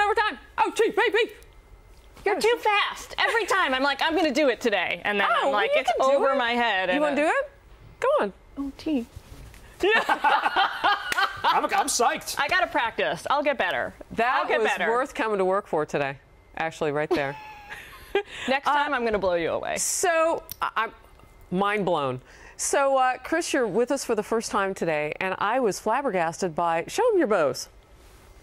it over time. Oh, gee, baby. You're too fast. Every time I'm like, I'm going to do it today. And then Oh, I'm like, you it's over it. my head. You want to do it? Go on. Oh, T. I'm, I'm psyched. I got to practice. I'll get better. That I'll get was better. worth coming to work for today. Actually, right there. Next time, I'm going to blow you away. So I- I'm mind blown. So uh, Chris, you're with us for the first time today, and I was flabbergasted by show them your bows.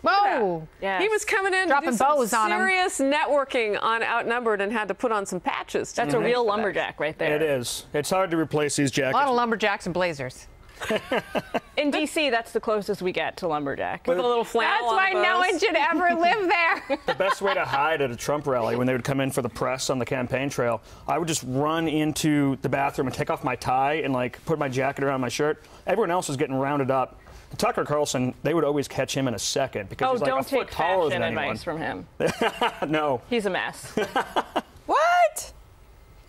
Whoa. Yes. He was coming in to Dropping do some bows on 'em. serious networking on Outnumbered and had to put on some patches. That's a real lumberjack right there. It is. It's hard to replace these jackets. A lot of lumberjacks and blazers. In D.C., that's the closest we get to lumberjack. with a little flannel That's on why the no bows. one should ever live there. the best way to hide at a Trump rally when they would come in for the press on the campaign trail, I would just run into the bathroom and take off my tie and like put my jacket around my shirt. Everyone else was getting rounded up. Tucker Carlson, they would always catch him in a second because Oh, he's like don't a foot take taller fashion than anyone. advice from him. no, He's a mess. What?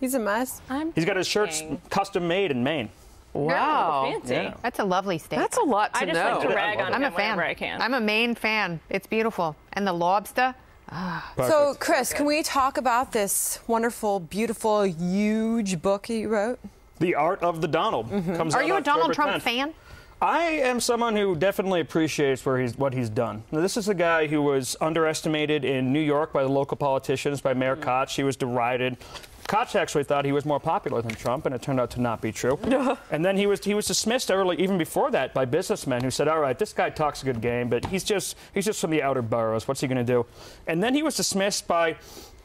He's a mess. I'm he's got his shirts kidding. custom made in Maine. Wow. fancy. Yeah. That's a lovely state. That's a lot to I just know. like to rag on I'm a fan. I can. I'm a Maine fan. It's beautiful. And the lobster. So, Perfect. Chris, can we talk about this wonderful, beautiful, huge book you wrote? The Art of the Donald mm-hmm. comes Are out you a Donald Trump 10th. fan? I am someone who definitely appreciates where he's what he's done. Now, this is a guy who was underestimated in New York by the local politicians, by Mayor Koch. He was derided. Koch actually thought he was more popular than Trump, and it turned out to not be true. and then he was he was dismissed early, even before that, by businessmen who said, "All right, this guy talks a good game, but he's just he's just from the outer boroughs. What's he going to do?" And then he was dismissed by.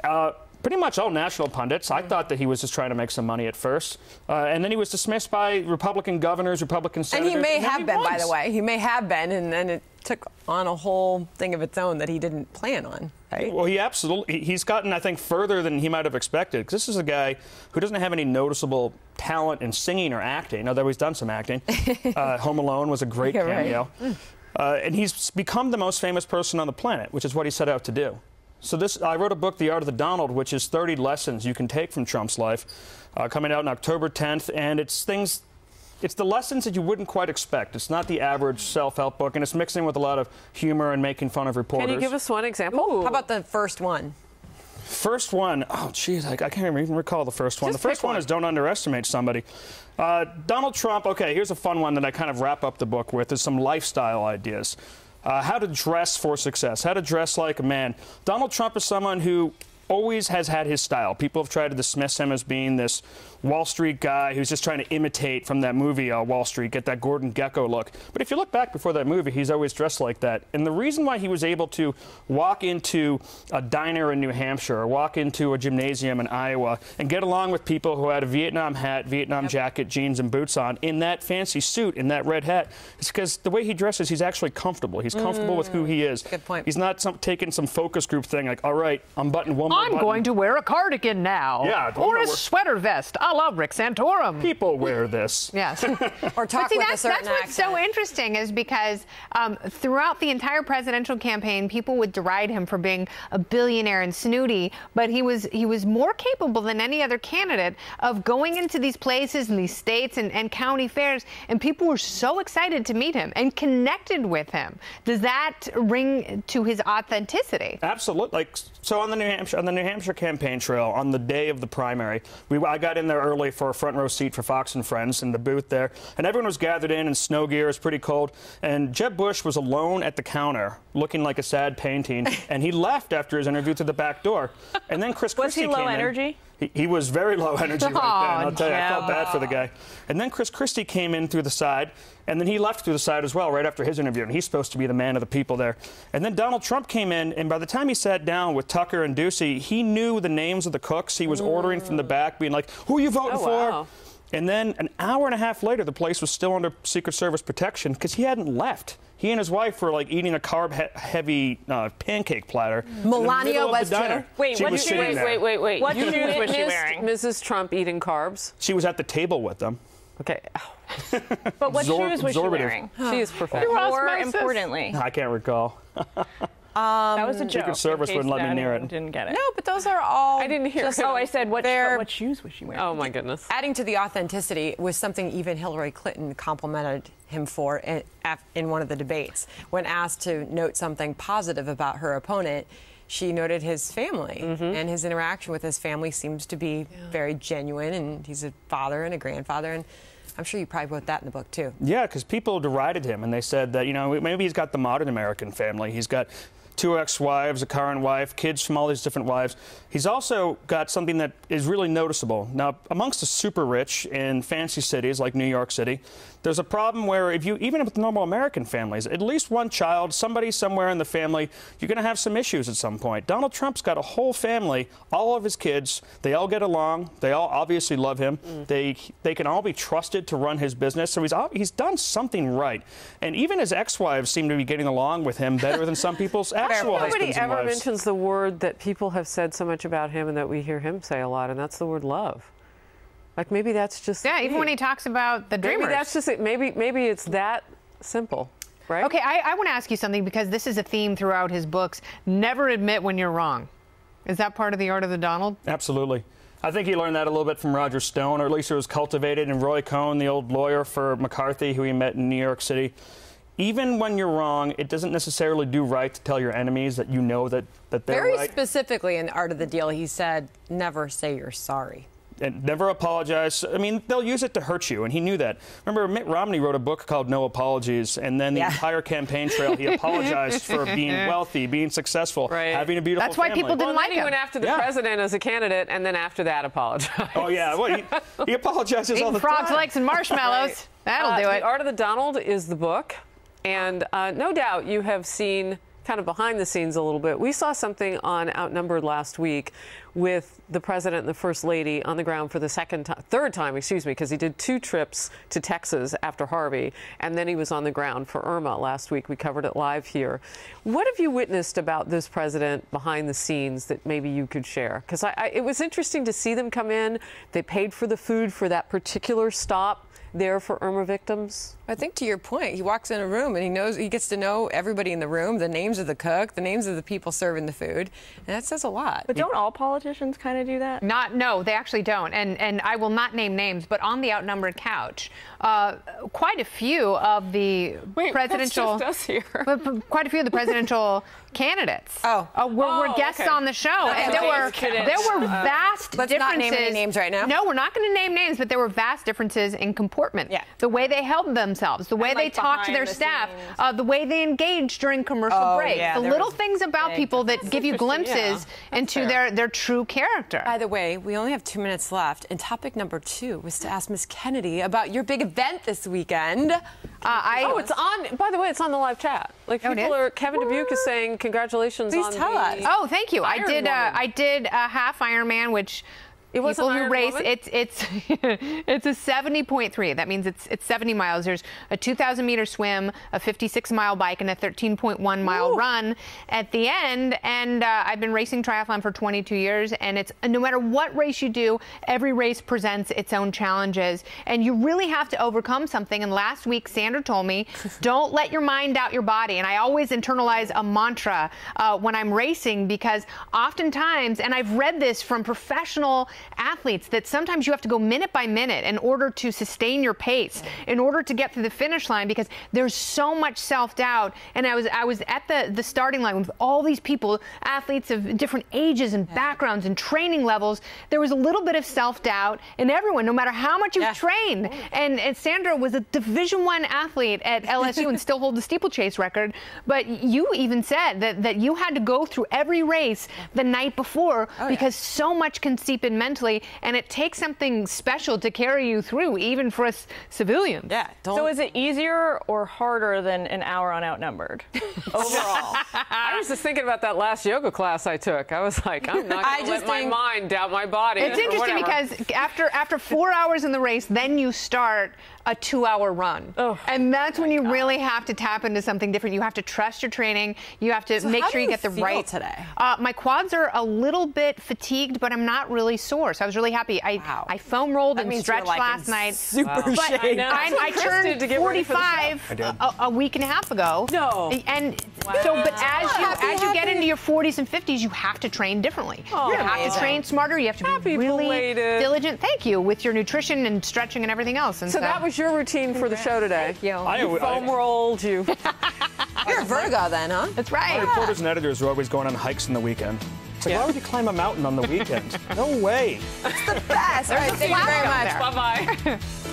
Uh, Pretty much all national pundits. I thought that he was just trying to make some money at first, uh, and then he was dismissed by Republican governors, Republican senators. And he may then have been, by the way. He may have been, and then it took on a whole thing of its own that he didn't plan on, right? Well, he absolutely he's gotten I think further than he might have expected. 'Cause this is a guy who doesn't have any noticeable talent in singing or acting, although he's done some acting. uh, Home Alone was a great Yeah, right. cameo, uh, and he's become the most famous person on the planet, which is what he set out to do. So this, I wrote a book, The Art of the Donald, which is 30 lessons you can take from Trump's life, uh, coming out on October 10th, and it's things. It's the lessons that you wouldn't quite expect. It's not the average self-help book, and it's mixing with a lot of humor and making fun of reporters. Can you give us one example? How about the first one? First one, oh, geez, I, I can't even recall the first one. Just the first one one. is don't underestimate somebody. Uh, Donald Trump, okay, here's a fun one that I kind of wrap up the book with is some lifestyle ideas. Uh, how to dress for success, how to dress like a man. Donald Trump is someone who always has had his style. People have tried to dismiss him as being this Wall Street guy who's just trying to imitate from that movie, uh, Wall Street, get that Gordon Gekko look. But if you look back before that movie, he's always dressed like that. And the reason why he was able to walk into a diner in New Hampshire or walk into a gymnasium in Iowa and get along with people who had a Vietnam hat, Vietnam jacket, jeans, and boots on in that fancy suit, in that red hat, is because the way he dresses, he's actually comfortable. He's comfortable with who he is. Good point. He's not some, taking some focus group thing like, all right, I'm button one more I'm button. going to wear a cardigan now. Yeah, Or a wear- sweater vest. I love Rick Santorum. People wear this. Yes. Or talk But see, with that's, a certain that's what's so interesting is because um, throughout the entire presidential campaign, people would deride him for being a billionaire and snooty, but he was he was more capable than any other candidate of going into these places and these states and, and county fairs, and people were so excited to meet him and connected with him. Does that ring to his authenticity? Absolutely. Like so on the New Hampshire on the New Hampshire campaign trail on the day of the primary, we I got in there early for a front row seat for Fox and Friends in the booth there, and everyone was gathered in in snow gear. It was pretty cold, and Jeb Bush was alone at the counter, looking like a sad painting, and he left after his interview to the back door. And then Chris Was Christie he low came in. He, he was very low energy right then. I'll oh, tell you, I felt bad for the guy. And then Chris Christie came in through the side, and then he left through the side as well, right after his interview. And he's supposed to be the man of the people there. And then Donald Trump came in, and by the time he sat down with Tucker and Doocy, he knew the names of the cooks. He was ordering from the mm. back, being like, "Who are you voting Oh, for?" wow. And then an hour and a half later, the place was still under Secret Service protection because he hadn't left. He and his wife were like eating a carb-heavy uh, pancake platter. Melania was the too? diner. Wait, she what was shoes? Wait, there. wait, wait, wait. What You shoes was she witnessed wearing? Mrs. Trump eating carbs. She was at the table with them. Okay. But what Absor- shoes was she wearing? She is professional. More importantly, I can't recall. Um, that was a joke. Secret Service wouldn't let me near anyone it. Didn't get it. No, but those are all. I didn't hear just- Oh, I said what, They're- what shoes was she wearing? Oh my goodness. adding to the authenticity was something even Hillary Clinton complimented him for in, in one of the debates. When asked to note something positive about her opponent, she noted his family, mm-hmm. and his interaction with his family seems to be very genuine. And he's a father and a grandfather, and I'm sure you probably wrote that in the book too. Yeah, because people derided him and they said that, you know, maybe he's got the modern American family. He's got two ex wives, a current wife, kids from all these different wives. He's also got something that is really noticeable. Now, amongst the super rich in fancy cities like New York City, there's a problem where if you, even with normal American families, at least one child, somebody somewhere in the family, you're going to have some issues at some point. Donald Trump's got a whole family, all of his kids, they all get along, they all obviously love him, mm. they, they can all be trusted to run his business. So he's, he's done something right. And even his ex wives seem to be getting along with him better than some people's actual Nobody husbands and ever wives. mentions the word that people have said so much about him and that we hear him say a lot, and that's the word love. Like maybe that's just Yeah, even when he talks about the dreamers, maybe that's just it. Maybe maybe it's that simple, right? Okay, I, I want to ask you something because this is a theme throughout his books. Never admit when you're wrong. Is that part of the art of the Donald? Absolutely. I think he learned that a little bit from Roger Stone, or at least it was cultivated in Roy Cohn, the old lawyer for McCarthy, who he met in New York City. Even when you're wrong, it doesn't necessarily do right to tell your enemies that you know that, that they're Very right. specifically in art of the deal, he said, "Never say you're sorry." and never apologize. I mean, they'll use it to hurt you, and he knew that. Remember, Mitt Romney wrote a book called No Apologies, and then the Yeah. entire campaign trail, he apologized for being wealthy, being successful, Right. having a beautiful That's why family. people didn't well, like then he him. went after the Yeah. president as a candidate, and then after that apologized. Oh yeah, well, he, he apologizes all the frogs' time. legs and marshmallows. That'll Uh, do it. The Art of the Donald is the book, and uh, no doubt you have seen kind of behind the scenes a little bit. We saw something on Outnumbered last week with the president and the first lady on the ground for the second time, third time, excuse me, because he did two trips to Texas after Harvey, and then he was on the ground for Irma last week. We covered it live here. What have you witnessed about this president behind the scenes that maybe you could share? Because it was interesting to see them come in. They paid for the food for that particular stop there for Irma victims. I think to your point, he walks in a room and he knows he gets to know everybody in the room, the names of the cook, the names of the people serving the food, and that says a lot. But don't all politicians kind of do that? Not no, they actually don't. And and I will not name names, but on the outnumbered couch, uh, quite a few of the Wait, presidential, that's just us here. but- but quite a few of the presidential candidates. Oh. uh, were, were Oh, guests okay. on the show, That's and there were Kidding. there were vast Let's not differences. name any names right now. No, we're not going to name names, but there were vast differences in comportment. Yeah. The way they held themselves, the way And, they like, talked to their the staff, uh, the way they engaged during commercial Oh, breaks, yeah, the little things about people that give you interesting, yeah. glimpses into fair. their their true character. By the way, we only have two minutes left, and topic number two was to ask Miss Kennedy about your big event this weekend. Uh, I, Oh, it's on. By the way, it's on the live chat. Like Oh, people are. Kevin Dubuque is saying congratulations Please on tell the, us. Oh, thank you. I did. Uh, I did a half Ironman, which It wasn't people who race Woman? it's it's it's a 70.3. That means it's it's 70 miles. There's a 2,000 meter swim, a 56 mile bike, and a 13.1 mile Ooh. run at the end. And uh, I've been racing triathlon for 22 years, and it's no matter what race you do, every race presents its own challenges, and you really have to overcome something. And last week, Sandra told me, don't let your mind out your body. And I always internalize a mantra uh, when I'm racing because oftentimes, and I've read this from professional athletes, that sometimes you have to go minute by minute in order to sustain your pace, in order to get to the finish line, because there's so much self-doubt. And I was I was at the the starting line with all these people, athletes of different ages and backgrounds and training levels. There was a little bit of self-doubt in everyone, no matter how much you've Yeah. trained. And, and Sandra was a Division One athlete at LSU and still hold the steeplechase record. But you even said that, that you had to go through every race the night before oh, because so much can seep in mentally, and it takes something special to carry you through, even for us civilians. Yeah, don't. So is it easier or harder than an hour on Outnumbered overall? I was just thinking about that last yoga class I took. I was like, I'm not I going to just let my mind doubt my body. It's interesting whatever. because after after four hours in the race, then you start a two-hour run, Oh, and that's when you really have to tap into something different. You have to trust your training. You have to So make sure you you get the feel right. today? Uh, my quads are a little bit fatigued, but I'm not really sore, so I was really happy. I Wow. I foam rolled That and stretched like, last night. super But shape. I know. I, I turned to get ready for the show. 45 a, a week and a half ago. No. And So, but as you Happy, as you get into your 40s and 50s, you have to train differently. Oh, you have to train smarter. You have to Happy be really belated. diligent. Thank you with your nutrition and stretching and everything else. And So that was your routine for the show today. Thank you. I, You foam rolled. You. You're a Virgo then, huh? That's My right. reporters and editors are always going on hikes in the weekend. It's like, Yeah. why would you climb a mountain on the weekend? no way. It's the best. All right, thank you very much. Bye bye.